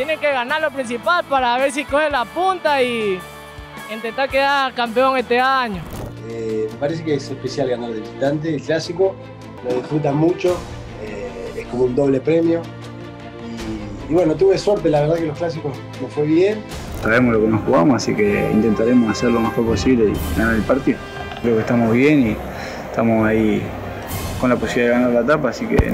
tiene que ganar lo principal para ver si coge la punta y intentar quedar campeón este año. Eh, me parece que es especial ganar de visitante, el clásico, lo disfrutan mucho, eh, es como un doble premio. Y, y, bueno, tuve suerte, la verdad que los clásicos me fue bien. Sabemos lo que nos jugamos, así que intentaremos hacer lo mejor posible y ganar el partido. Creo que estamos bien y estamos ahí con la posibilidad de ganar la etapa, así que...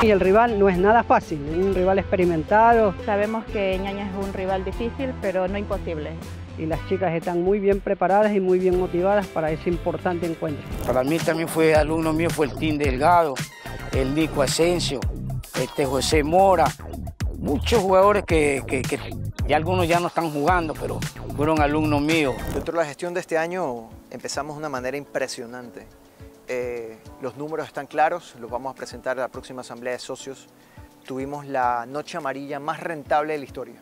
Y el rival no es nada fácil, es un rival experimentado. Sabemos que Ñaña es un rival difícil, pero no imposible. Y las chicas están muy bien preparadas y muy bien motivadas para ese importante encuentro. Para mí también fue alumno mío, fue el Tim Delgado, el Nico Asensio, este José Mora, muchos jugadores que, que, algunos ya no están jugando, pero fueron alumnos míos. Dentro de la gestión de este año empezamos de una manera impresionante. Eh, los números están claros, los vamos a presentar en la próxima asamblea de socios. Tuvimos la noche amarilla más rentable de la historia.